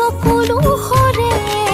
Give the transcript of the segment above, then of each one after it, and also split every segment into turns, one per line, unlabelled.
تا قلو خوره.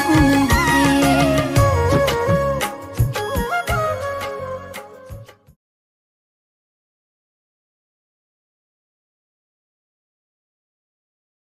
Ooh.